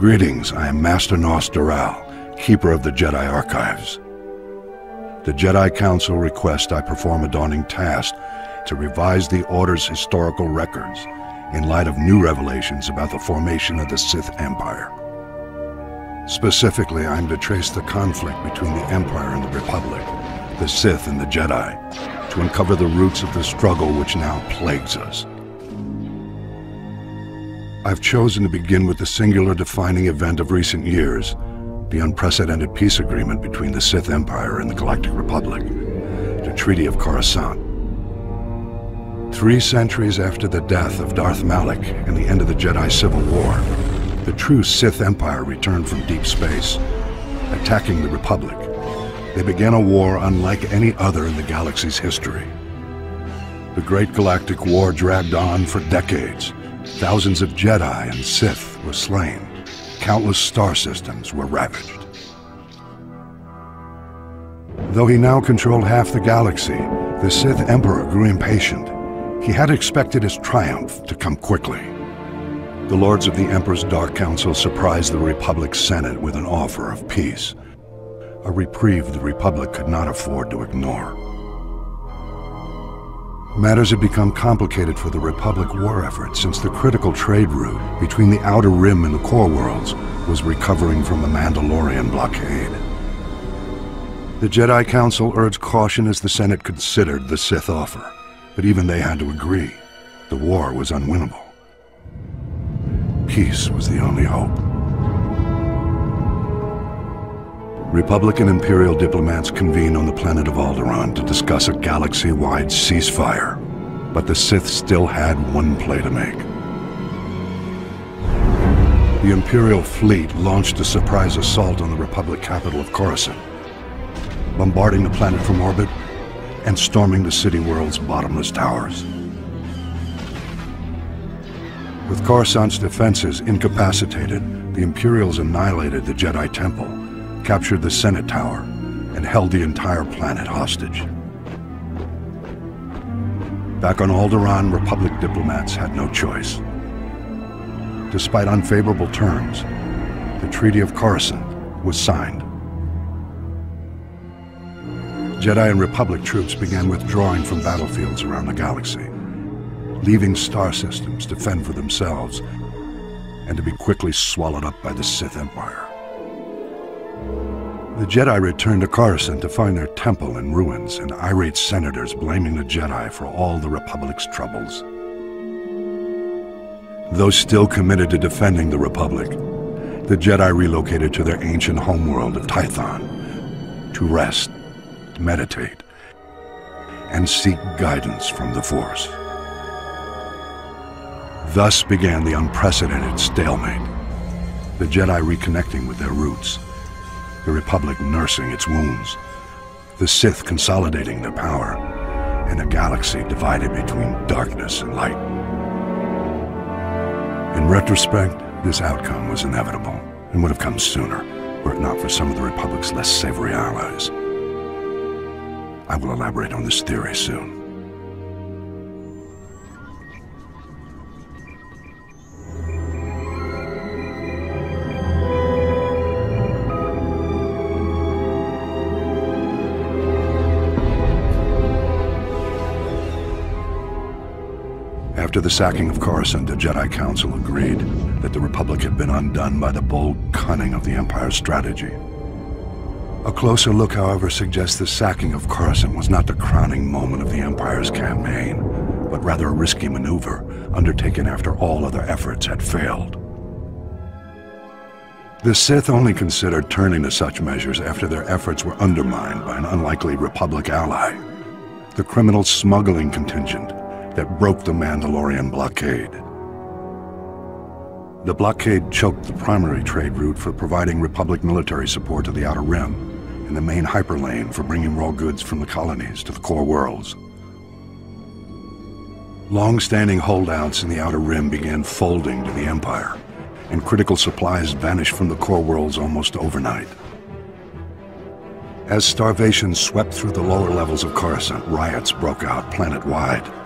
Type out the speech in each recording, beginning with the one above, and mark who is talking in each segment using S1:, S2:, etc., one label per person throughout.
S1: Greetings, I am Master Gnost-Dural, Keeper of the Jedi Archives. The Jedi Council requests I perform a daunting task to revise the Order's historical records in light of new revelations about the formation of the Sith Empire. Specifically, I'm to trace the conflict between the Empire and the Republic, the Sith and the Jedi, to uncover the roots of the struggle which now plagues us. I've chosen to begin with the singular defining event of recent years, the unprecedented peace agreement between the Sith Empire and the Galactic Republic, the Treaty of Coruscant. Three centuries after the death of Darth Malak and the end of the Jedi Civil War, the true Sith Empire returned from deep space, attacking the Republic. They began a war unlike any other in the galaxy's history. The Great Galactic War dragged on for decades, Thousands of Jedi and Sith were slain. Countless star systems were ravaged. Though he now controlled half the galaxy, the Sith Emperor grew impatient. He had expected his triumph to come quickly. The Lords of the Emperor's Dark Council surprised the Republic's Senate with an offer of peace, a reprieve the Republic could not afford to ignore. Matters had become complicated for the Republic war effort since the critical trade route between the Outer Rim and the Core Worlds was recovering from a Mandalorian blockade. The Jedi Council urged caution as the Senate considered the Sith offer, but even they had to agree. The war was unwinnable. Peace was the only hope. Republican Imperial diplomats convene on the planet of Alderaan to discuss a galaxy-wide ceasefire. But the Sith still had one play to make. The Imperial fleet launched a surprise assault on the Republic capital of Coruscant, bombarding the planet from orbit and storming the city world's bottomless towers. With Coruscant's defenses incapacitated, the Imperials annihilated the Jedi Temple captured the Senate Tower, and held the entire planet hostage. Back on Alderaan, Republic diplomats had no choice. Despite unfavorable terms, the Treaty of Coruscant was signed. Jedi and Republic troops began withdrawing from battlefields around the galaxy, leaving star systems to fend for themselves and to be quickly swallowed up by the Sith Empire. The Jedi returned to Coruscant to find their temple in ruins and irate senators blaming the Jedi for all the Republic's troubles. Those still committed to defending the Republic, the Jedi relocated to their ancient homeworld of Tython to rest, meditate, and seek guidance from the Force. Thus began the unprecedented stalemate, the Jedi reconnecting with their roots the Republic nursing its wounds, the Sith consolidating their power, and a galaxy divided between darkness and light. In retrospect, this outcome was inevitable and would have come sooner, were it not for some of the Republic's less savory allies. I will elaborate on this theory soon. After the sacking of Coruscant, the Jedi Council agreed that the Republic had been undone by the bold cunning of the Empire's strategy. A closer look, however, suggests the sacking of Coruscant was not the crowning moment of the Empire's campaign, but rather a risky maneuver undertaken after all other efforts had failed. The Sith only considered turning to such measures after their efforts were undermined by an unlikely Republic ally, the criminal smuggling contingent that broke the Mandalorian blockade. The blockade choked the primary trade route for providing Republic military support to the Outer Rim, and the main hyperlane for bringing raw goods from the colonies to the core worlds. Long-standing holdouts in the Outer Rim began folding to the Empire, and critical supplies vanished from the core worlds almost overnight. As starvation swept through the lower levels of Coruscant, riots broke out planet-wide.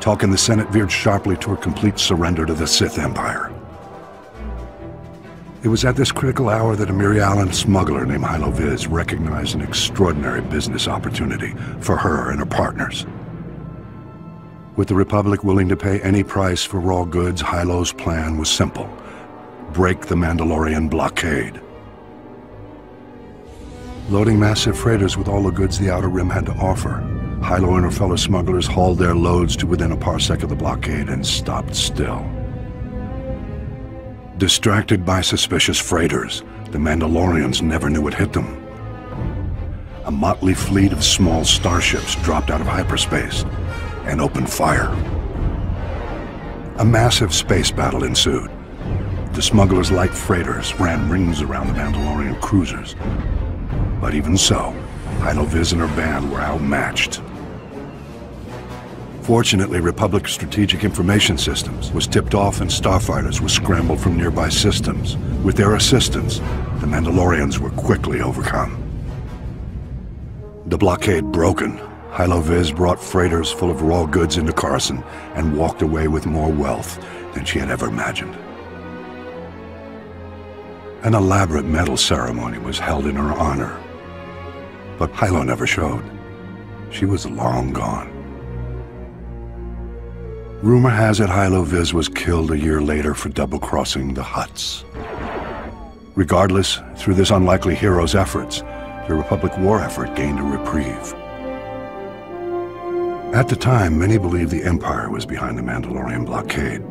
S1: Talk in the Senate veered sharply toward complete surrender to the Sith Empire. It was at this critical hour that a Mirialan smuggler named Hylo Visz recognized an extraordinary business opportunity for her and her partners. With the Republic willing to pay any price for raw goods, Hylo's plan was simple. Break the Mandalorian blockade. Loading massive freighters with all the goods the Outer Rim had to offer, Hylo and her fellow smugglers hauled their loads to within a parsec of the blockade and stopped still. Distracted by suspicious freighters, the Mandalorians never knew what hit them. A motley fleet of small starships dropped out of hyperspace and opened fire. A massive space battle ensued. The smugglers' light freighters ran rings around the Mandalorian cruisers. But even so, Hylo Visz and her band were outmatched. Fortunately, Republic Strategic Information Systems was tipped off and starfighters were scrambled from nearby systems. With their assistance, the Mandalorians were quickly overcome. The blockade broken, Hylo Visz brought freighters full of raw goods into Carson and walked away with more wealth than she had ever imagined. An elaborate medal ceremony was held in her honor, but Hylo never showed. She was long gone. Rumor has it Hylo Visz was killed a year later for double-crossing the Hutts. Regardless, through this unlikely hero's efforts, the Republic war effort gained a reprieve. At the time, many believed the Empire was behind the Mandalorian blockade.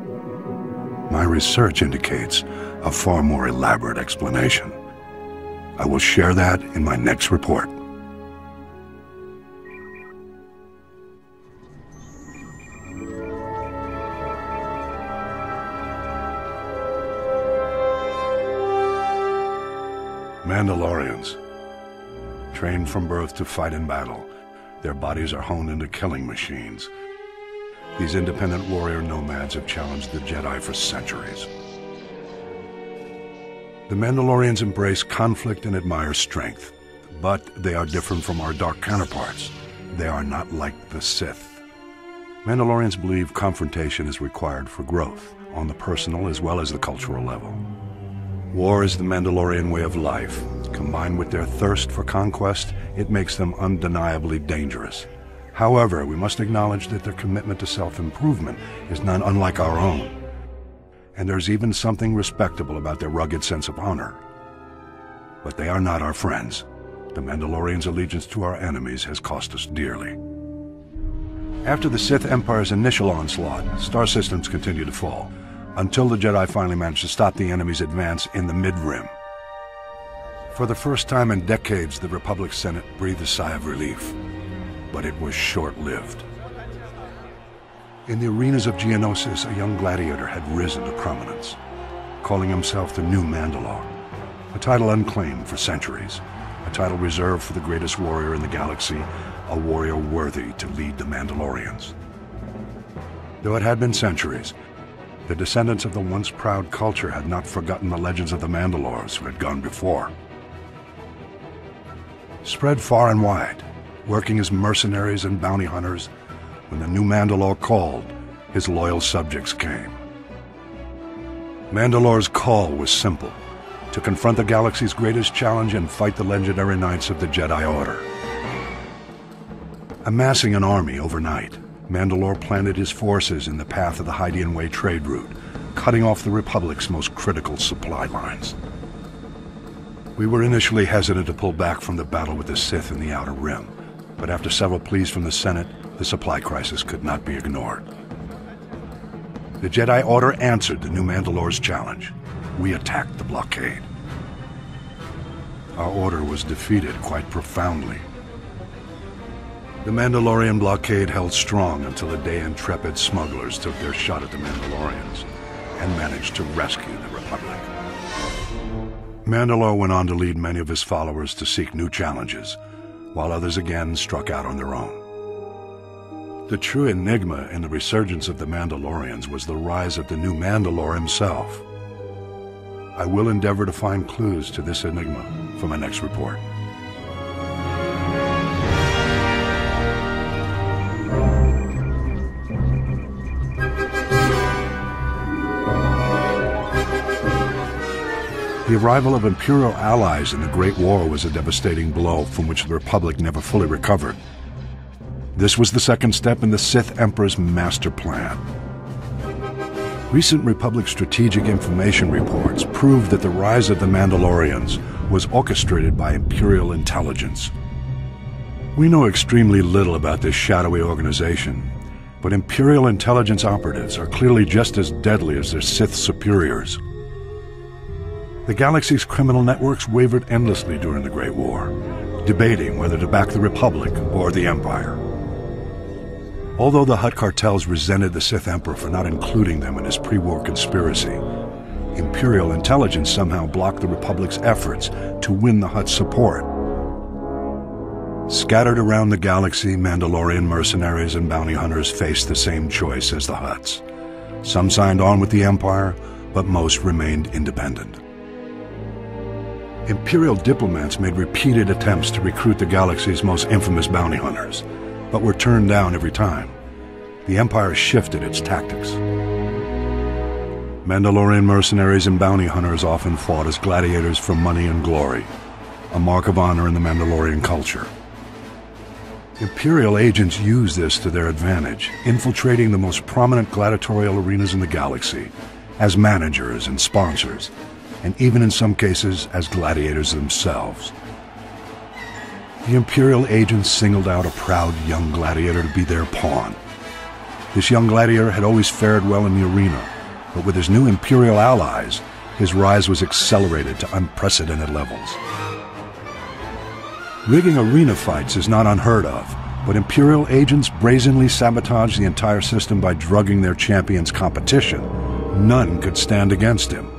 S1: My research indicates a far more elaborate explanation. I will share that in my next report. Mandalorians. Trained from birth to fight in battle, their bodies are honed into killing machines. These independent warrior nomads have challenged the Jedi for centuries. The Mandalorians embrace conflict and admire strength, but they are different from our dark counterparts. They are not like the Sith. Mandalorians believe confrontation is required for growth, on the personal as well as the cultural level. War is the Mandalorian way of life. Combined with their thirst for conquest, it makes them undeniably dangerous. However, we must acknowledge that their commitment to self-improvement is none unlike our own. And there's even something respectable about their rugged sense of honor. But they are not our friends. The Mandalorians' allegiance to our enemies has cost us dearly. After the Sith Empire's initial onslaught, star systems continue to fall until the Jedi finally managed to stop the enemy's advance in the mid-rim. For the first time in decades, the Republic Senate breathed a sigh of relief, but it was short-lived. In the arenas of Geonosis, a young gladiator had risen to prominence, calling himself the New Mandalore, a title unclaimed for centuries, a title reserved for the greatest warrior in the galaxy, a warrior worthy to lead the Mandalorians. Though it had been centuries, the descendants of the once proud culture had not forgotten the legends of the Mandalores who had gone before. Spread far and wide, working as mercenaries and bounty hunters, when the new Mandalore called, his loyal subjects came. Mandalore's call was simple, to confront the galaxy's greatest challenge and fight the legendary knights of the Jedi Order. Amassing an army overnight, Mandalore planted his forces in the path of the Hydian Way trade route, cutting off the Republic's most critical supply lines. We were initially hesitant to pull back from the battle with the Sith in the Outer Rim, but after several pleas from the Senate, the supply crisis could not be ignored. The Jedi Order answered the new Mandalore's challenge. We attacked the blockade. Our order was defeated quite profoundly the Mandalorian blockade held strong until the day intrepid smugglers took their shot at the Mandalorians and managed to rescue the Republic. Mandalore went on to lead many of his followers to seek new challenges, while others again struck out on their own. The true enigma in the resurgence of the Mandalorians was the rise of the new Mandalore himself. I will endeavor to find clues to this enigma for my next report. The arrival of Imperial allies in the Great War was a devastating blow from which the Republic never fully recovered. This was the second step in the Sith Emperor's master plan. Recent Republic strategic information reports proved that the rise of the Mandalorians was orchestrated by Imperial intelligence. We know extremely little about this shadowy organization, but Imperial intelligence operatives are clearly just as deadly as their Sith superiors. The galaxy's criminal networks wavered endlessly during the Great War, debating whether to back the Republic or the Empire. Although the Hutt cartels resented the Sith Emperor for not including them in his pre-war conspiracy, Imperial intelligence somehow blocked the Republic's efforts to win the Hutt's support. Scattered around the galaxy, Mandalorian mercenaries and bounty hunters faced the same choice as the Hutts. Some signed on with the Empire, but most remained independent. Imperial diplomats made repeated attempts to recruit the galaxy's most infamous bounty hunters, but were turned down every time. The Empire shifted its tactics. Mandalorian mercenaries and bounty hunters often fought as gladiators for money and glory, a mark of honor in the Mandalorian culture. Imperial agents used this to their advantage, infiltrating the most prominent gladiatorial arenas in the galaxy as managers and sponsors, and even in some cases as gladiators themselves. The Imperial agents singled out a proud young gladiator to be their pawn. This young gladiator had always fared well in the arena, but with his new Imperial allies, his rise was accelerated to unprecedented levels. Rigging arena fights is not unheard of, but Imperial agents brazenly sabotaged the entire system by drugging their champion's competition. None could stand against him.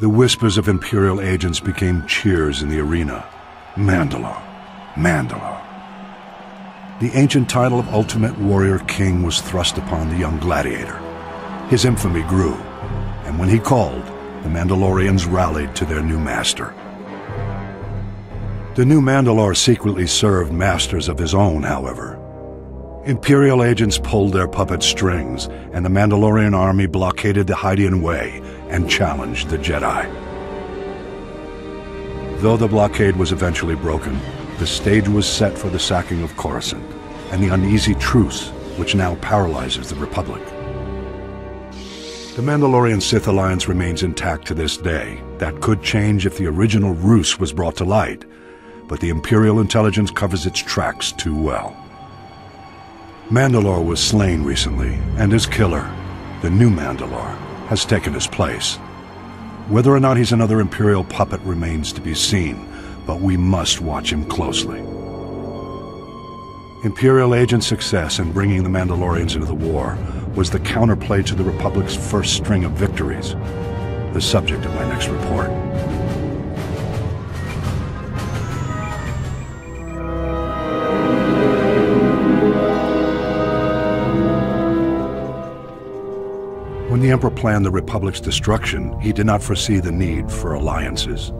S1: The whispers of Imperial agents became cheers in the arena. Mandalore, Mandalore. The ancient title of Ultimate Warrior King was thrust upon the young gladiator. His infamy grew, and when he called, the Mandalorians rallied to their new master. The new Mandalore secretly served masters of his own, however. Imperial agents pulled their puppet strings, and the Mandalorian army blockaded the Hydian Way and challenged the Jedi. Though the blockade was eventually broken, the stage was set for the sacking of Coruscant and the uneasy truce which now paralyzes the Republic. The Mandalorian Sith alliance remains intact to this day. That could change if the original ruse was brought to light, but the Imperial intelligence covers its tracks too well. Mandalore was slain recently, and his killer, the new Mandalore, has taken his place. Whether or not he's another Imperial puppet remains to be seen, but we must watch him closely. Imperial agent success in bringing the Mandalorians into the war was the counterplay to the Republic's first string of victories, the subject of my next report. The Emperor planned the Republic's destruction, he did not foresee the need for alliances.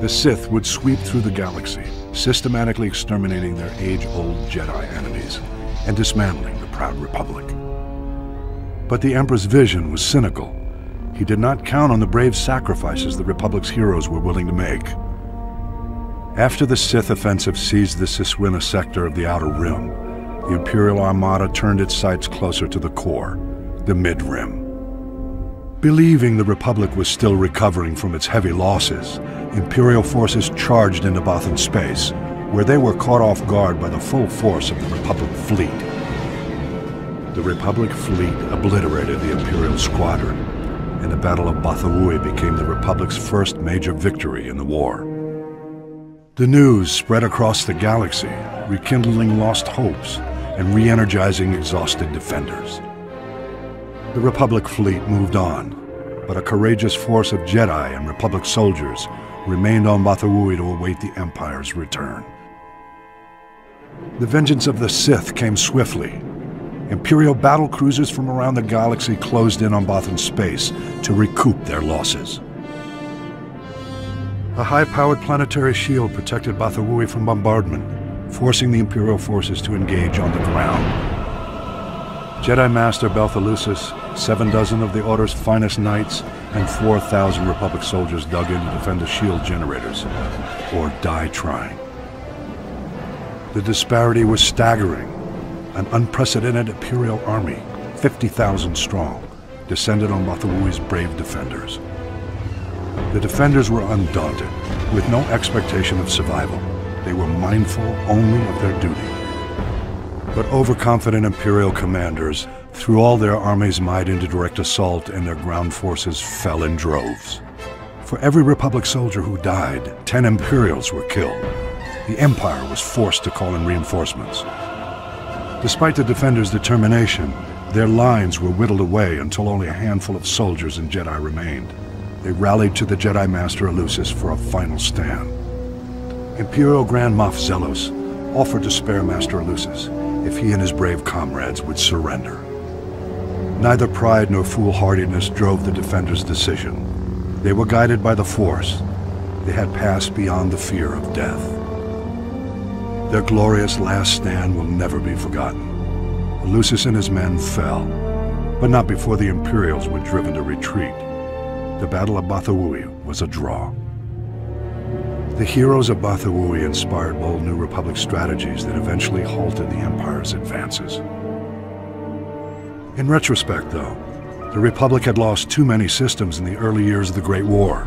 S1: The Sith would sweep through the galaxy, systematically exterminating their age-old Jedi enemies and dismantling the proud Republic. But the Emperor's vision was cynical. He did not count on the brave sacrifices the Republic's heroes were willing to make. After the Sith offensive seized the Siswina sector of the Outer Rim, the Imperial Armada turned its sights closer to the core, the mid-rim. Believing the Republic was still recovering from its heavy losses, Imperial forces charged into Bothan space, where they were caught off guard by the full force of the Republic fleet. The Republic fleet obliterated the Imperial squadron, and the Battle of Bothawui became the Republic's first major victory in the war. The news spread across the galaxy, rekindling lost hopes and re-energizing exhausted defenders. The Republic fleet moved on, but a courageous force of Jedi and Republic soldiers remained on Bothawui to await the Empire's return. The vengeance of the Sith came swiftly. Imperial battle cruisers from around the galaxy closed in on Bothan space to recoup their losses. A high-powered planetary shield protected Bothawui from bombardment, forcing the Imperial forces to engage on the ground. Jedi Master Belth Allusis seven dozen of the Order's finest knights, and 4,000 Republic soldiers dug in to defend the shield generators, or die trying. The disparity was staggering. An unprecedented Imperial army, 50,000 strong, descended on Bothawui's brave defenders. The defenders were undaunted, with no expectation of survival. They were mindful only of their duty. But overconfident Imperial commanders threw all their army's might into direct assault and their ground forces fell in droves. For every Republic soldier who died, ten Imperials were killed. The Empire was forced to call in reinforcements. Despite the defenders' determination, their lines were whittled away until only a handful of soldiers and Jedi remained. They rallied to the Jedi Master Allusis for a final stand. Imperial Grand Moff Zelos offered to spare Master Allusis if he and his brave comrades would surrender. Neither pride nor foolhardiness drove the defenders' decision. They were guided by the Force. They had passed beyond the fear of death. Their glorious last stand will never be forgotten. Allusis and his men fell, but not before the Imperials were driven to retreat. The Battle of Bothawui was a draw. The heroes of Bothawui inspired bold New Republic strategies that eventually halted the Empire's advances. In retrospect, though, the Republic had lost too many systems in the early years of the Great War.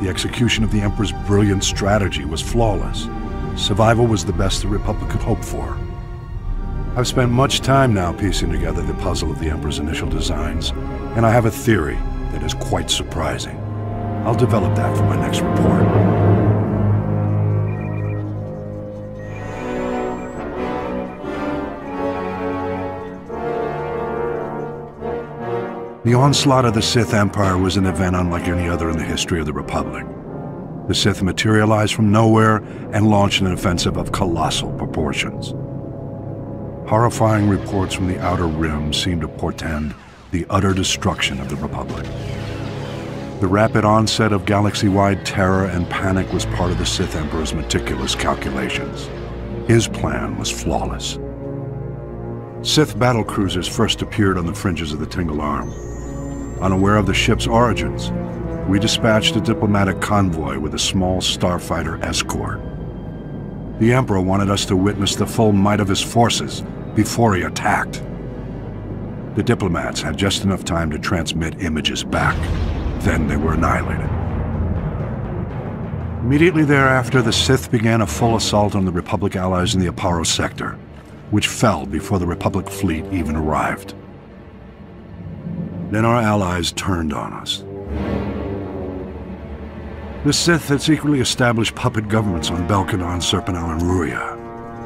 S1: The execution of the Emperor's brilliant strategy was flawless. Survival was the best the Republic could hope for. I've spent much time now piecing together the puzzle of the Emperor's initial designs, and I have a theory that is quite surprising. I'll develop that for my next report. The onslaught of the Sith Empire was an event unlike any other in the history of the Republic. The Sith materialized from nowhere and launched an offensive of colossal proportions. Horrifying reports from the Outer Rim seemed to portend the utter destruction of the Republic. The rapid onset of galaxy-wide terror and panic was part of the Sith Emperor's meticulous calculations. His plan was flawless. Sith battle cruisers first appeared on the fringes of the Tingel Arm. Unaware of the ship's origins, we dispatched a diplomatic convoy with a small starfighter escort. The Emperor wanted us to witness the full might of his forces before he attacked. The diplomats had just enough time to transmit images back. Then they were annihilated. Immediately thereafter, the Sith began a full assault on the Republic allies in the Aparo sector, which fell before the Republic fleet even arrived. Then our allies turned on us. The Sith had secretly established puppet governments on Belkadan, Sernpidal, and Ruria.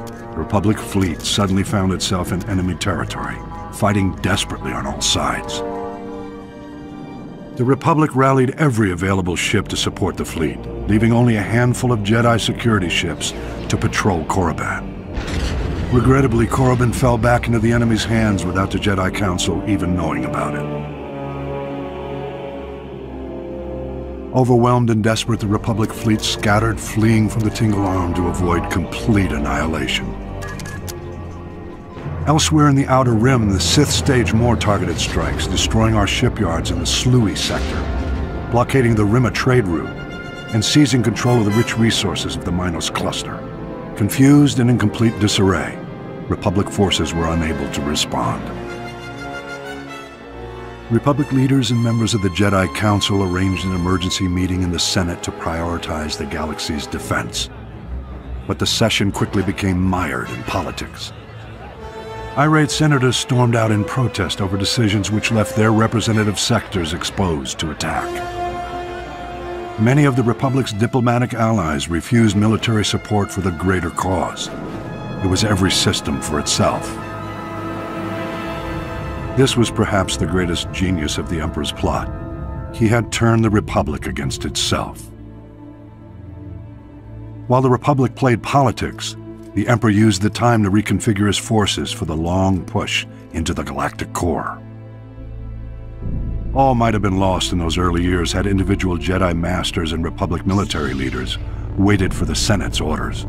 S1: The Republic fleet suddenly found itself in enemy territory, fighting desperately on all sides. The Republic rallied every available ship to support the fleet, leaving only a handful of Jedi security ships to patrol Korriban. Regrettably, Korriban fell back into the enemy's hands without the Jedi Council even knowing about it. Overwhelmed and desperate, the Republic fleet scattered, fleeing from the Tingel Arm to avoid complete annihilation. Elsewhere in the Outer Rim, the Sith staged more targeted strikes, destroying our shipyards in the Sluis sector, blockading the Rimma trade route, and seizing control of the rich resources of the Minos cluster. Confused and in complete disarray, Republic forces were unable to respond. Republic leaders and members of the Jedi Council arranged an emergency meeting in the Senate to prioritize the galaxy's defense. But the session quickly became mired in politics. Irate senators stormed out in protest over decisions which left their representative sectors exposed to attack. Many of the Republic's diplomatic allies refused military support for the greater cause. It was every system for itself. This was perhaps the greatest genius of the Emperor's plot. He had turned the Republic against itself. While the Republic played politics, the Emperor used the time to reconfigure his forces for the long push into the galactic core. All might have been lost in those early years had individual Jedi Masters and Republic military leaders waited for the Senate's orders.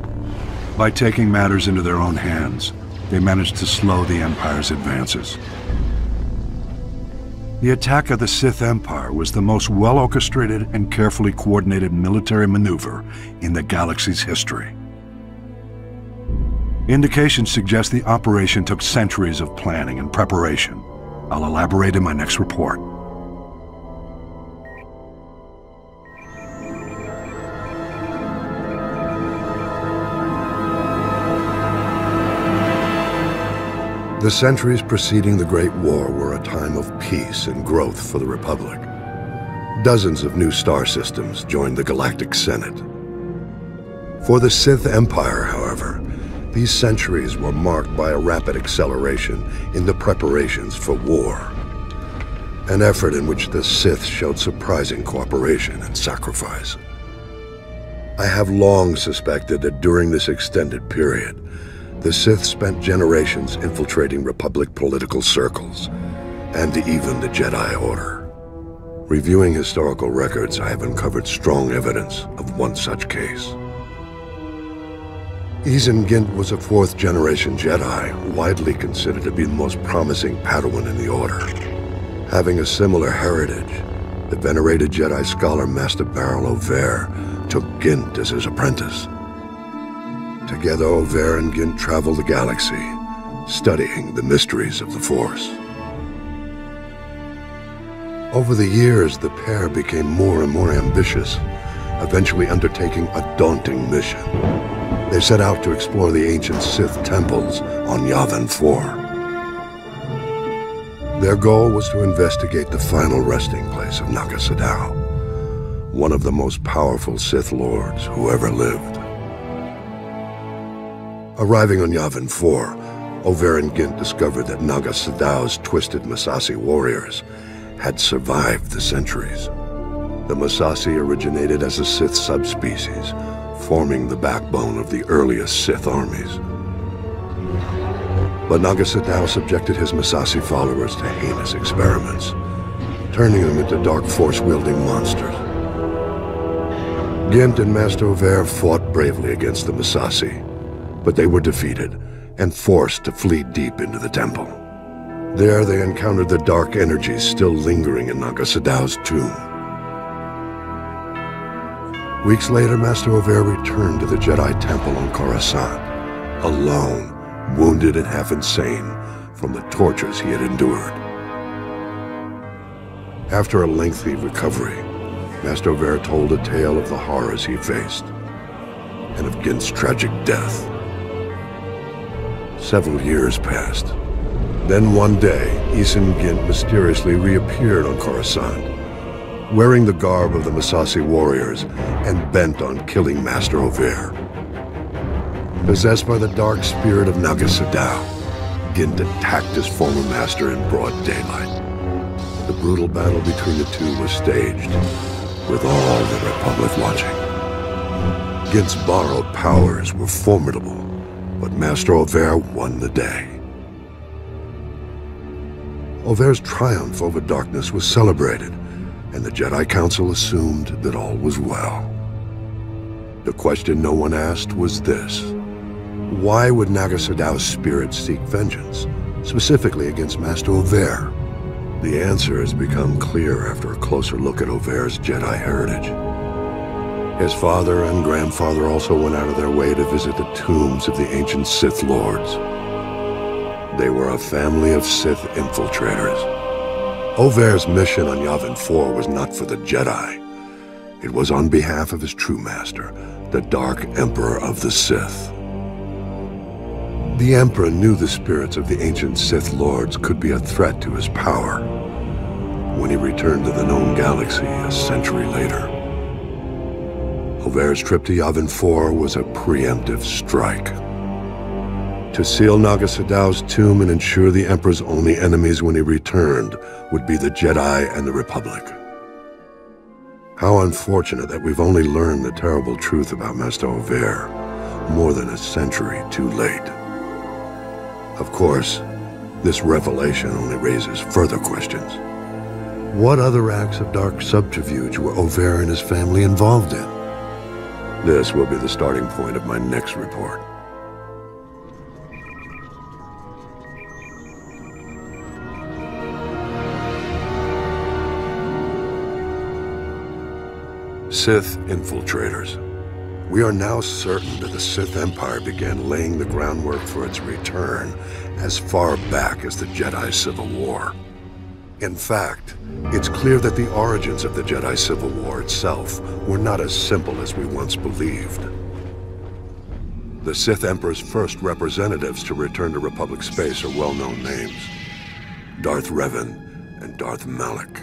S1: By taking matters into their own hands, they managed to slow the Empire's advances. The attack of the Sith Empire was the most well-orchestrated and carefully coordinated military maneuver in the galaxy's history. Indications suggest the operation took centuries of planning and preparation. I'll elaborate in my next report. The centuries preceding the Great War were a time of peace and growth for the Republic. Dozens of new star systems joined the Galactic Senate. For the Sith Empire, however, these centuries were marked by a rapid acceleration in the preparations for war. An effort in which the Sith showed surprising cooperation and sacrifice. I have long suspected that during this extended period, the Sith spent generations infiltrating Republic political circles, and even the Jedi Order. Reviewing historical records, I have uncovered strong evidence of one such case. Izen Gint was a fourth-generation Jedi, widely considered to be the most promising Padawan in the Order. Having a similar heritage, the venerated Jedi scholar Master Beryl Auvere took Gint as his apprentice. Together, Auvere and Gint travel the galaxy, studying the mysteries of the Force. Over the years, the pair became more and more ambitious, eventually undertaking a daunting mission. They set out to explore the ancient Sith temples on Yavin 4. Their goal was to investigate the final resting place of Naga Sadow, one of the most powerful Sith lords who ever lived. Arriving on Yavin 4, Auvere and Gint discovered that Naga Sadow's twisted Massassi warriors had survived the centuries. The Massassi originated as a Sith subspecies, forming the backbone of the earliest Sith armies. But Naga Sadow subjected his Massassi followers to heinous experiments, turning them into dark force-wielding monsters. Gint and Master Auvere fought bravely against the Massassi, but they were defeated and forced to flee deep into the temple. There they encountered the dark energies still lingering in Naga Sadow's tomb. Weeks later, Master Auvere returned to the Jedi Temple on Coruscant, alone, wounded and half insane from the tortures he had endured. After a lengthy recovery, Master Auvere told a tale of the horrors he faced and of Gint's tragic death. Several years passed. Then one day, Izen Gint mysteriously reappeared on Coruscant, wearing the garb of the Massassi warriors and bent on killing Master Auvere. Possessed by the dark spirit of Naga Sadow, Gint attacked his former master in broad daylight. The brutal battle between the two was staged, with all the Republic watching. Gint's borrowed powers were formidable, but Master Auvere won the day. Auvere's triumph over darkness was celebrated, and the Jedi Council assumed that all was well. The question no one asked was this. Why would Naga Sadow's spirit seek vengeance, specifically against Master Auvere? The answer has become clear after a closer look at Auvere's Jedi heritage. His father and grandfather also went out of their way to visit the tombs of the ancient Sith Lords. They were a family of Sith infiltrators. Auvere's mission on Yavin 4 was not for the Jedi. It was on behalf of his true master, the Dark Emperor of the Sith. The Emperor knew the spirits of the ancient Sith Lords could be a threat to his power when he returned to the known galaxy a century later. Auvere's trip to Yavin 4 was a preemptive strike. To seal Naga Sadow's tomb and ensure the Emperor's only enemies when he returned would be the Jedi and the Republic. How unfortunate that we've only learned the terrible truth about Master Auvere more than a century too late. Of course, this revelation only raises further questions. What other acts of dark subterfuge were Auvere and his family involved in? This will be the starting point of my next report. Sith infiltrators. We are now certain that the Sith Empire began laying the groundwork for its return as far back as the Jedi Civil War. In fact, it's clear that the origins of the Jedi Civil War itself were not as simple as we once believed. The Sith Emperor's first representatives to return to Republic space are well-known names. Darth Revan and Darth Malak.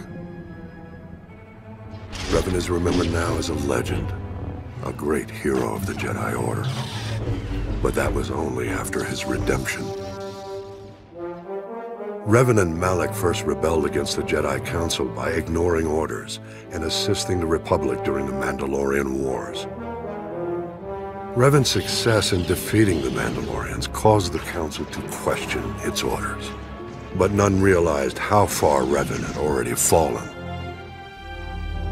S1: Revan is remembered now as a legend, a great hero of the Jedi Order. But that was only after his redemption. Revan and Malak first rebelled against the Jedi Council by ignoring orders and assisting the Republic during the Mandalorian Wars. Revan's success in defeating the Mandalorians caused the Council to question its orders. But none realized how far Revan had already fallen.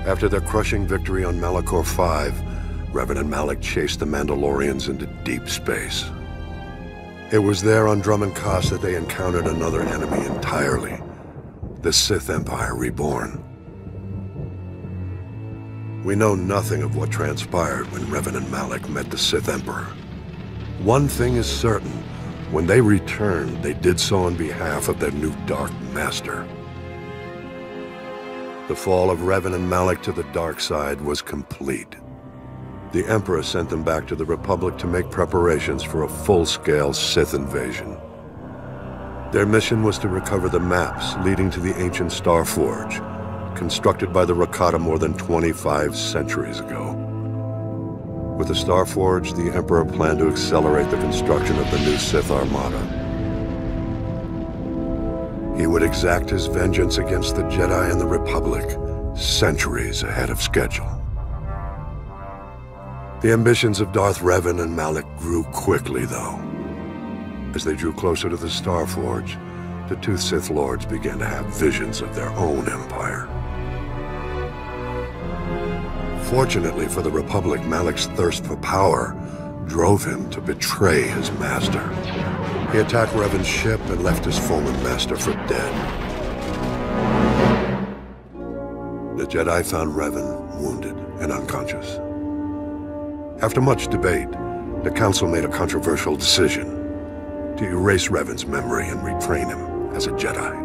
S1: After their crushing victory on Malachor 5, Revan and Malak chased the Mandalorians into deep space. It was there on Dromund Kaas that they encountered another enemy entirely, the Sith Empire Reborn. We know nothing of what transpired when Revan and Malak met the Sith Emperor. One thing is certain, when they returned, they did so on behalf of their new Dark Master. The fall of Revan and Malak to the dark side was complete the Emperor sent them back to the Republic to make preparations for a full-scale Sith invasion. Their mission was to recover the maps leading to the ancient Star Forge, constructed by the Rakata more than 25 centuries ago. With the Star Forge, the Emperor planned to accelerate the construction of the new Sith Armada. He would exact his vengeance against the Jedi and the Republic centuries ahead of schedule. The ambitions of Darth Revan and Malak grew quickly, though. As they drew closer to the Star Forge, the two Sith Lords began to have visions of their own empire. Fortunately for the Republic, Malak's thirst for power drove him to betray his master. He attacked Revan's ship and left his former master for dead. The Jedi found Revan wounded and unconscious. After much debate, the Council made a controversial decision to erase Revan's memory and retrain him as a Jedi.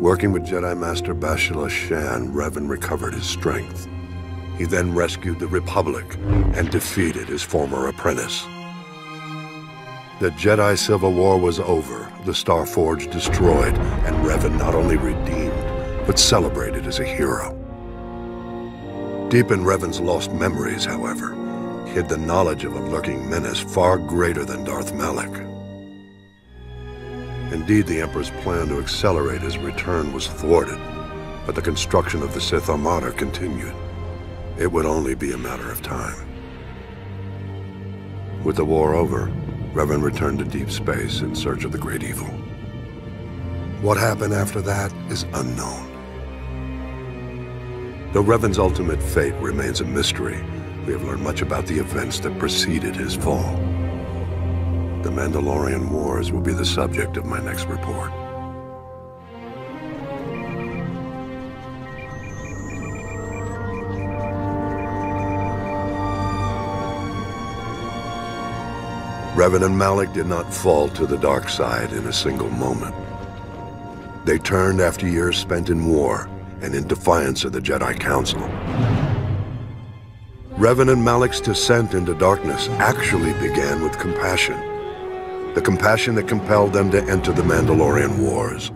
S1: Working with Jedi Master Bastila Shan, Revan recovered his strength. He then rescued the Republic and defeated his former apprentice. The Jedi Civil War was over, the Star Forge destroyed, and Revan not only redeemed, but celebrated as a hero. Deep in Revan's lost memories, however, hid the knowledge of a lurking menace far greater than Darth Malak. Indeed, the Emperor's plan to accelerate his return was thwarted, but the construction of the Sith Armada continued. It would only be a matter of time. With the war over, Revan returned to deep space in search of the Great Evil. What happened after that is unknown. Though Revan's ultimate fate remains a mystery, we have learned much about the events that preceded his fall. The Mandalorian Wars will be the subject of my next report. Revan and Malak did not fall to the dark side in a single moment. They turned after years spent in war and in defiance of the Jedi Council. Revan and Malak's descent into darkness actually began with compassion. The compassion that compelled them to enter the Mandalorian Wars.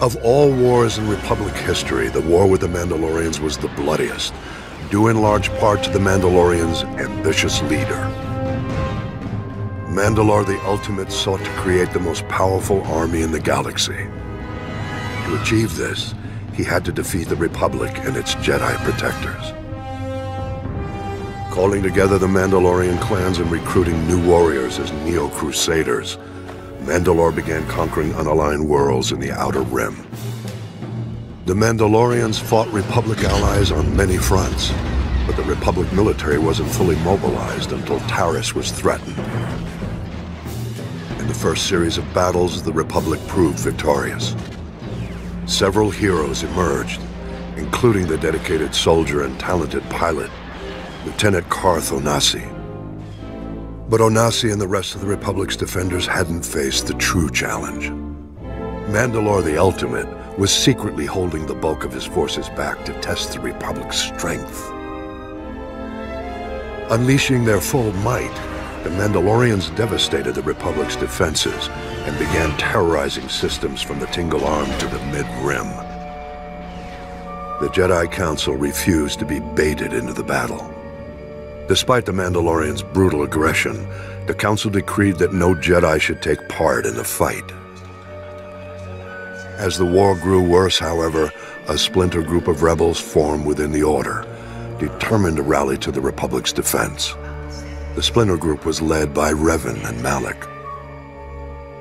S1: Of all wars in Republic history, the war with the Mandalorians was the bloodiest, due in large part to the Mandalorians' ambitious leader. Mandalore the Ultimate sought to create the most powerful army in the galaxy. To achieve this, he had to defeat the Republic and its Jedi protectors. Calling together the Mandalorian clans and recruiting new warriors as Neo-Crusaders, Mandalore began conquering unaligned worlds in the Outer Rim. The Mandalorians fought Republic allies on many fronts, but the Republic military wasn't fully mobilized until Taris was threatened. In the first series of battles, the Republic proved victorious. Several heroes emerged, including the dedicated soldier and talented pilot, Lieutenant Carth Onasi. But Onasi and the rest of the Republic's defenders hadn't faced the true challenge. Mandalore the Ultimate was secretly holding the bulk of his forces back to test the Republic's strength. Unleashing their full might, the Mandalorians devastated the Republic's defenses and began terrorizing systems from the Tingel Arm to the Mid-Rim. The Jedi Council refused to be baited into the battle. Despite the Mandalorians' brutal aggression, the Council decreed that no Jedi should take part in the fight. As the war grew worse, however, a splinter group of rebels formed within the Order, determined to rally to the Republic's defense. The splinter group was led by Revan and Malak.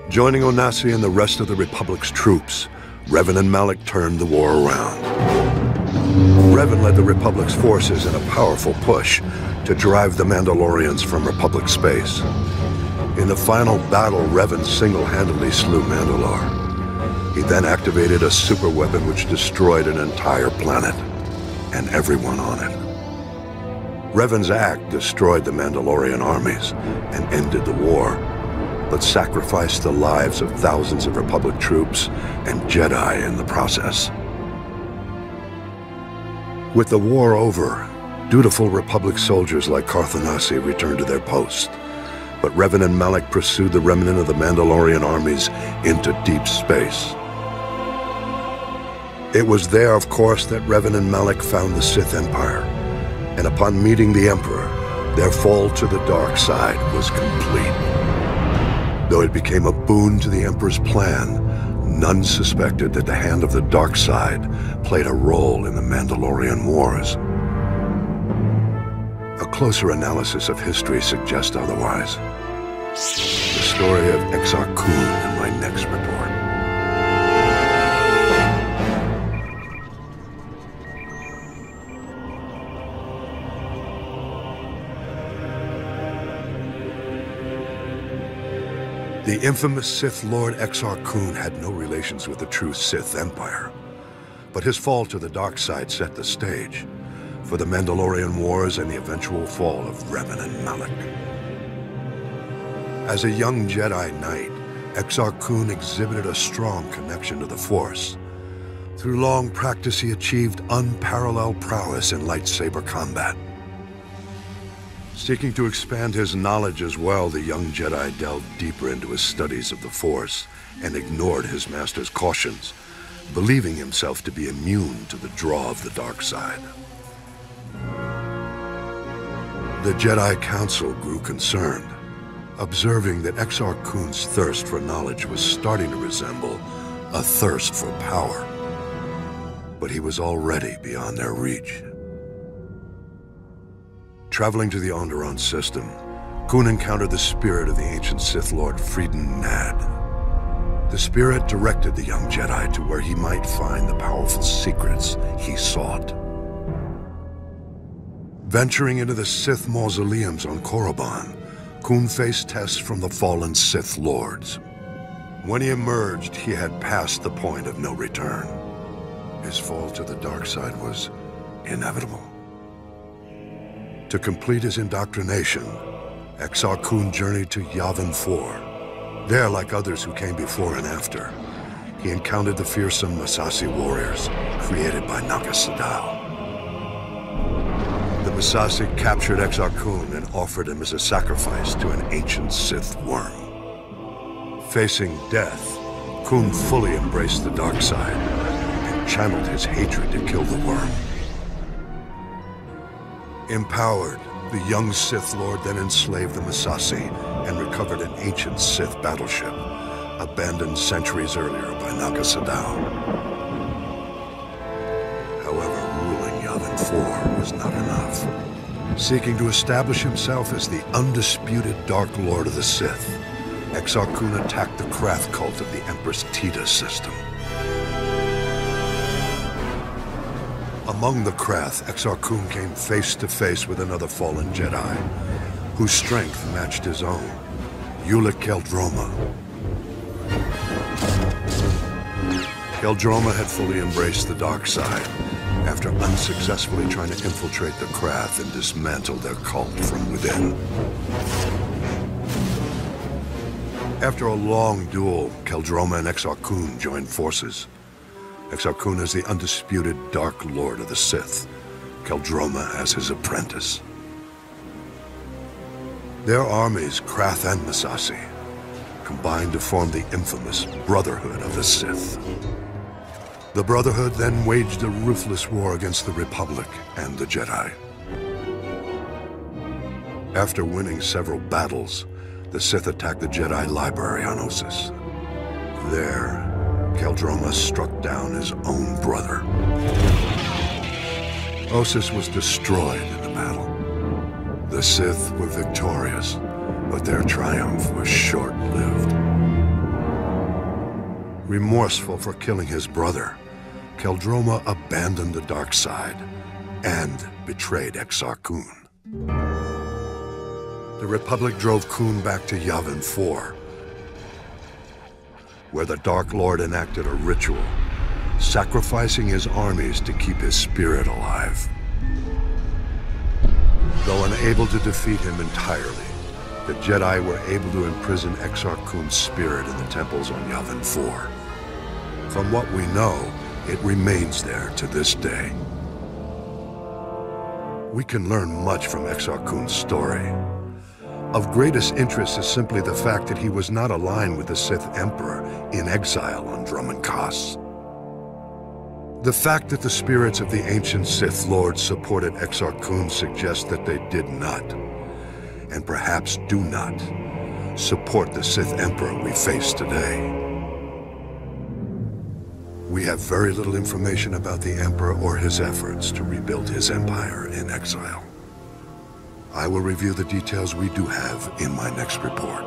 S1: Joining Onasi and the rest of the Republic's troops, Revan and Malak turned the war around. Revan led the Republic's forces in a powerful push to drive the Mandalorians from Republic space. In the final battle, Revan single-handedly slew Mandalore. He then activated a superweapon which destroyed an entire planet and everyone on it. Revan's act destroyed the Mandalorian armies and ended the war, but sacrificed the lives of thousands of Republic troops and Jedi in the process. With the war over, dutiful Republic soldiers like Carth Onasi returned to their post, but Revan and Malak pursued the remnant of the Mandalorian armies into deep space. It was there, of course, that Revan and Malak found the Sith Empire, and upon meeting the Emperor, their fall to the dark side was complete. Though it became a boon to the Emperor's plan, none suspected that the hand of the dark side played a role in the Mandalorian Wars. A closer analysis of history suggests otherwise. The story of Exar Kun in my next report. The infamous Sith Lord Exar Kun had no relations with the true Sith Empire. But his fall to the dark side set the stage for the Mandalorian Wars and the eventual fall of Revan and Malak. As a young Jedi Knight, Exar Kun exhibited a strong connection to the Force. Through long practice, he achieved unparalleled prowess in lightsaber combat. Seeking to expand his knowledge as well, the young Jedi delved deeper into his studies of the Force and ignored his master's cautions, believing himself to be immune to the draw of the dark side. The Jedi Council grew concerned, observing that Exar Kun's thirst for knowledge was starting to resemble a thirst for power. But he was already beyond their reach. Traveling to the Onderon system, Kun encountered the spirit of the ancient Sith Lord Freedon Nadd. The spirit directed the young Jedi to where he might find the powerful secrets he sought. Venturing into the Sith mausoleums on Korriban, Kun faced tests from the fallen Sith Lords. When he emerged, he had passed the point of no return. His fall to the dark side was inevitable. To complete his indoctrination, Exar Kun journeyed to Yavin 4. There, like others who came before and after, he encountered the fearsome Massassi warriors created by Naga Sadow. The Massassi captured Exar Kun and offered him as a sacrifice to an ancient Sith worm. Facing death, Kun fully embraced the dark side and channeled his hatred to kill the worm. Empowered, the young Sith Lord then enslaved the Massassi and recovered an ancient Sith battleship, abandoned centuries earlier by Naga Sadow. However, ruling Yavin 4 was not enough. Seeking to establish himself as the undisputed Dark Lord of the Sith, Exar Kun attacked the Krath cult of the Empress Teta system. Among the Krath, Exar Kun came face to face with another fallen Jedi, whose strength matched his own, Ulic Qel-Droma. Keldroma had fully embraced the dark side after unsuccessfully trying to infiltrate the Krath and dismantle their cult from within. After a long duel, Qel-Droma and Exar Kun joined forces. Exar Kun is the undisputed Dark Lord of the Sith, Qel-Droma as his apprentice. Their armies, Krath and Massassi, combined to form the infamous Brotherhood of the Sith. The Brotherhood then waged a ruthless war against the Republic and the Jedi. After winning several battles, the Sith attacked the Jedi library on Ossus. There, Qel-Droma struck down his own brother. Ossus was destroyed in the battle. The Sith were victorious, but their triumph was short-lived. Remorseful for killing his brother, Qel-Droma abandoned the dark side and betrayed Exar Kun. The Republic drove Kun back to Yavin 4, where the Dark Lord enacted a ritual, sacrificing his armies to keep his spirit alive. Though unable to defeat him entirely, the Jedi were able to imprison Exar Kun's spirit in the temples on Yavin 4. From what we know, it remains there to this day. We can learn much from Exar Kun's story. Of greatest interest is simply the fact that he was not aligned with the Sith Emperor in exile on Dromund Kaas. The fact that the spirits of the ancient Sith Lords supported Exar Kun suggests that they did not, and perhaps do not, support the Sith Emperor we face today. We have very little information about the Emperor or his efforts to rebuild his empire in exile. I will review the details we do have in my next report.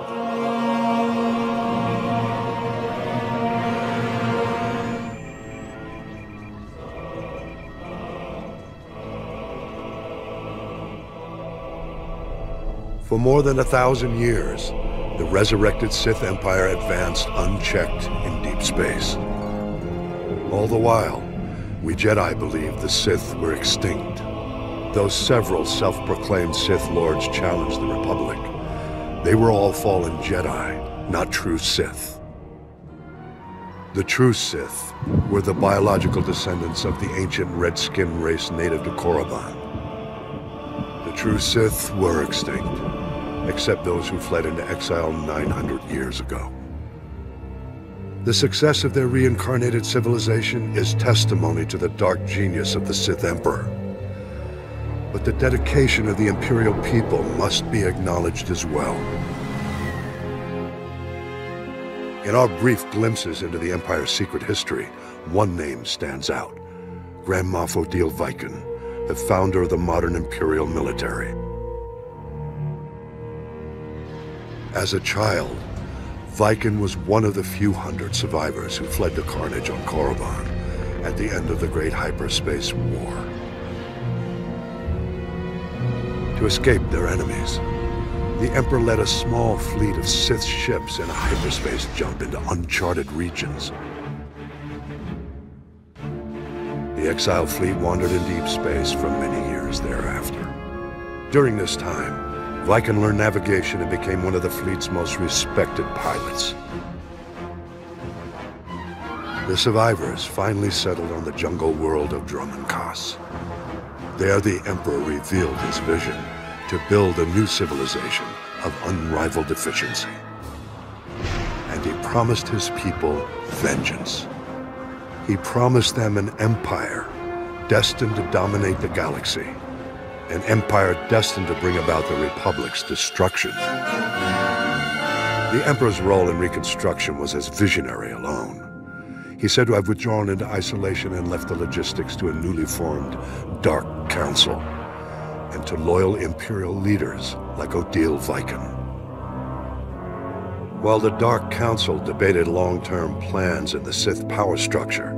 S1: For more than a thousand years, the resurrected Sith Empire advanced unchecked in deep space. All the while, we Jedi believed the Sith were extinct. Though several self-proclaimed Sith Lords challenged the Republic, they were all fallen Jedi, not true Sith. The true Sith were the biological descendants of the ancient red-skin race native to Korriban. The true Sith were extinct, except those who fled into exile 900 years ago. The success of their reincarnated civilization is testimony to the dark genius of the Sith Emperor. But the dedication of the Imperial people must be acknowledged as well. In our brief glimpses into the Empire's secret history, one name stands out. Grand Moff Odile Viken, the founder of the modern Imperial military. As a child, Viken was one of the few hundred survivors who fled to carnage on Korriban at the end of the Great Hyperspace War. To escape their enemies, the Emperor led a small fleet of Sith ships in a hyperspace jump into uncharted regions. The exile fleet wandered in deep space for many years thereafter. During this time, Viken learned navigation and became one of the fleet's most respected pilots. The survivors finally settled on the jungle world of Dromund Kaas. There the Emperor revealed his vision to build a new civilization of unrivaled efficiency. And he promised his people vengeance. He promised them an empire destined to dominate the galaxy an empire destined to bring about the Republic's destruction. The Emperor's role in Reconstruction was as visionary alone. He said to have withdrawn into isolation and left the logistics to a newly formed Dark Council and to loyal Imperial leaders like Odile Viken. While the Dark Council debated long-term plans in the Sith power structure,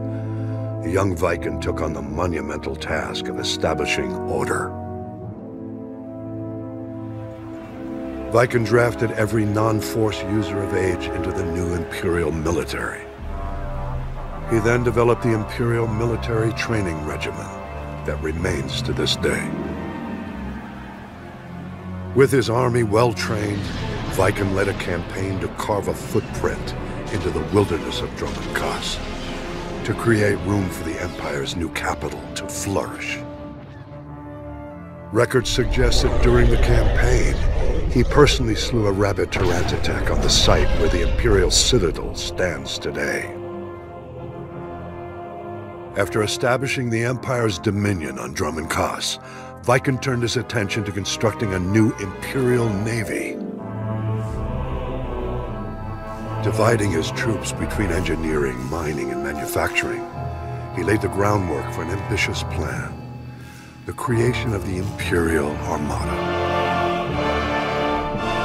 S1: the young Viken took on the monumental task of establishing order. Viken drafted every non-Force user of age into the new Imperial military. He then developed the Imperial Military Training Regimen that remains to this day. With his army well trained, Vykin led a campaign to carve a footprint into the wilderness of Dromund Kaas, to create room for the Empire's new capital to flourish. Records suggest that during the campaign, he personally slew a rabid Tyranitar on the site where the Imperial Citadel stands today. After establishing the Empire's dominion on Dromund Kaas, Vykin turned his attention to constructing a new Imperial Navy. Dividing his troops between engineering, mining, and manufacturing, he laid the groundwork for an ambitious plan. The creation of the Imperial Armada.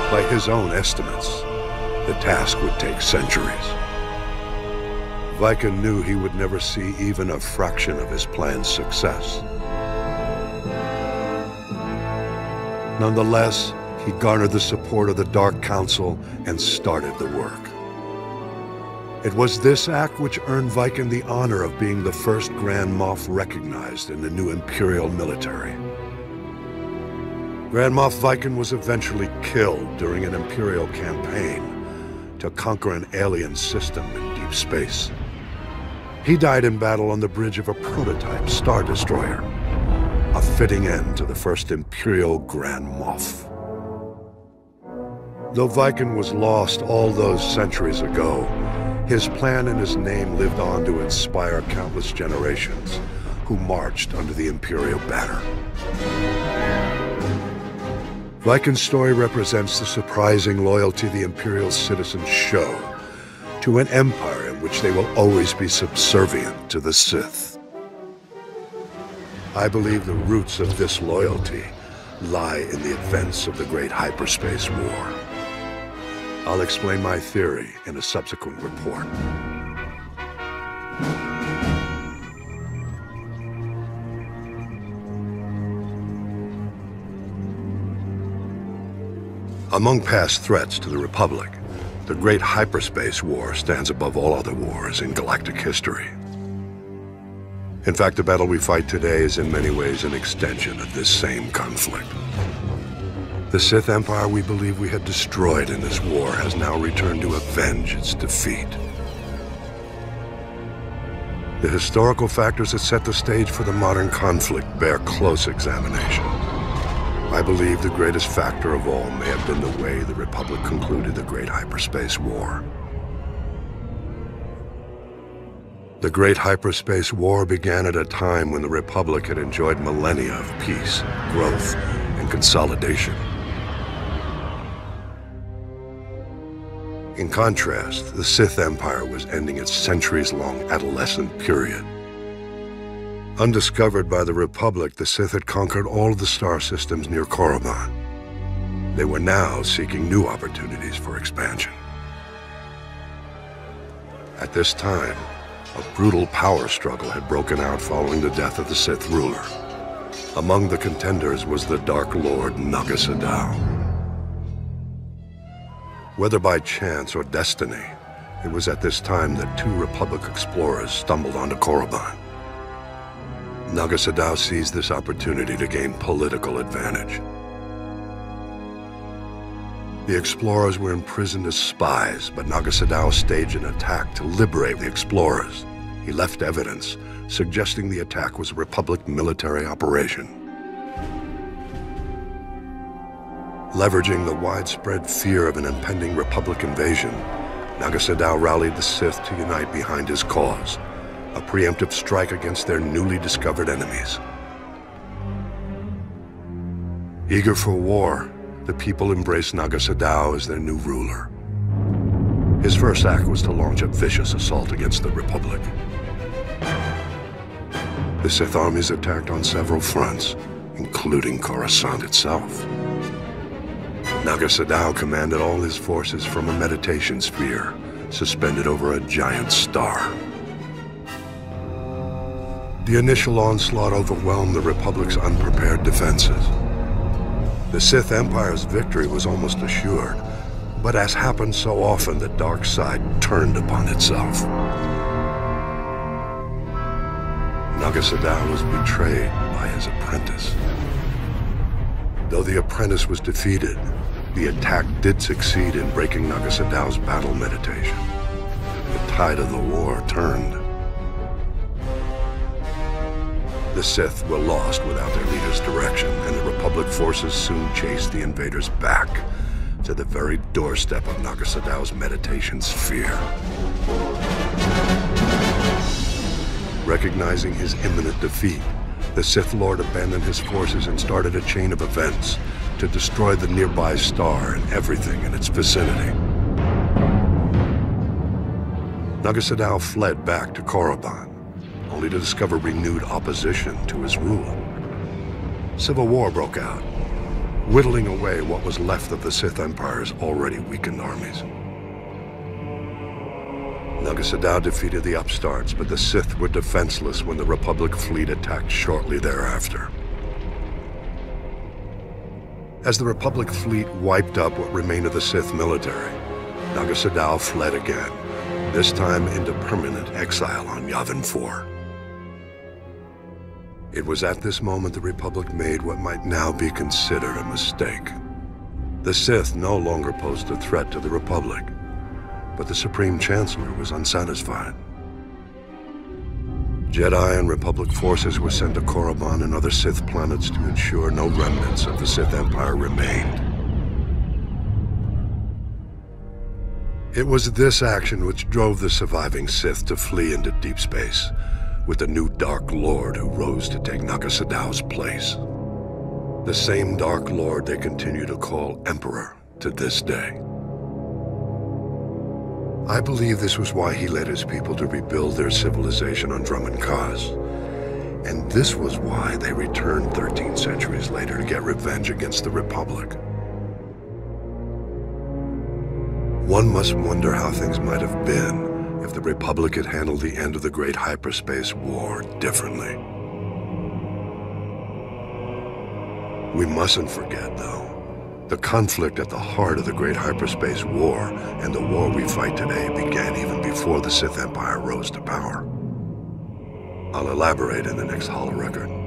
S1: By his own estimates, the task would take centuries. Vykin knew he would never see even a fraction of his plan's success. Nonetheless, he garnered the support of the Dark Council and started the work. It was this act which earned Vykin the honor of being the first Grand Moff recognized in the new Imperial military. Grand Moff Vykin was eventually killed during an Imperial campaign to conquer an alien system in deep space. He died in battle on the bridge of a prototype Star Destroyer. A fitting end to the first Imperial Grand Moff. Though Vykin was lost all those centuries ago, his plan and his name lived on to inspire countless generations who marched under the Imperial banner. Vykin's story represents the surprising loyalty the Imperial citizens show to an empire in which they will always be subservient to the Sith. I believe the roots of this loyalty lie in the events of the Great Hyperspace War. I'll explain my theory in a subsequent report. Among past threats to the Republic, the Great Hyperspace War stands above all other wars in galactic history. In fact, the battle we fight today is in many ways an extension of this same conflict. The Sith Empire we believe we had destroyed in this war has now returned to avenge its defeat. The historical factors that set the stage for the modern conflict bear close examination. I believe the greatest factor of all may have been the way the Republic concluded the Great Hyperspace War. The Great Hyperspace War began at a time when the Republic had enjoyed millennia of peace, growth, and consolidation. In contrast, the Sith Empire was ending its centuries-long adolescent period. Undiscovered by the Republic, the Sith had conquered all of the star systems near Korriban. They were now seeking new opportunities for expansion. At this time, a brutal power struggle had broken out following the death of the Sith ruler. Among the contenders was the Dark Lord Naga Whether by chance or destiny, it was at this time that two Republic explorers stumbled onto Korriban. Naga seized this opportunity to gain political advantage. The explorers were imprisoned as spies, but Naga Sadow staged an attack to liberate the explorers. He left evidence, suggesting the attack was a Republic military operation. Leveraging the widespread fear of an impending Republic invasion, Naga Sadow rallied the Sith to unite behind his cause a preemptive strike against their newly discovered enemies. Eager for war, the people embraced Naga Sadow as their new ruler. His first act was to launch a vicious assault against the Republic. The Sith armies attacked on several fronts, including Coruscant itself. Naga Sadow commanded all his forces from a meditation sphere, suspended over a giant star. The initial onslaught overwhelmed the Republic's unprepared defenses. The Sith Empire's victory was almost assured, but as happened so often, the dark side turned upon itself. Naga was betrayed by his apprentice. Though the apprentice was defeated, the attack did succeed in breaking Naga Sadow's battle meditation. The tide of the war turned. The Sith were lost without their leader's direction, and the Republic forces soon chased the invaders back to the very doorstep of Naga Sadow's meditation sphere. Recognizing his imminent defeat, the Sith Lord abandoned his forces and started a chain of events to destroy the nearby star and everything in its vicinity. Naga Sadow fled back to Korriban, only to discover renewed opposition to his rule. Civil war broke out, whittling away what was left of the Sith Empire's already weakened armies. Naga Sadow defeated the upstarts, but the Sith were defenseless when the Republic fleet attacked shortly thereafter. As the Republic fleet wiped up what remained of the Sith military, Naga Sadow fled again, this time into permanent exile on Yavin 4. It was at this moment the Republic made what might now be considered a mistake. The Sith no longer posed a threat to the Republic, but the Supreme Chancellor was unsatisfied. Jedi and Republic forces were sent to Korriban and other Sith planets to ensure no remnants of the Sith Empire remained. It was this action which drove the surviving Sith to flee into deep space, with the new Dark Lord who rose to take Naga Sadow's place. The same Dark Lord they continue to call Emperor to this day. I believe this was why he led his people to rebuild their civilization on Dromund Kaas. And this was why they returned 13 centuries later to get revenge against the Republic. One must wonder how things might have been if the Republic had handled the end of the Great Hyperspace War differently. We mustn't forget, though, the conflict at the heart of the Great Hyperspace War and the war we fight today began even before the Sith Empire rose to power. I'll elaborate in the next holo record.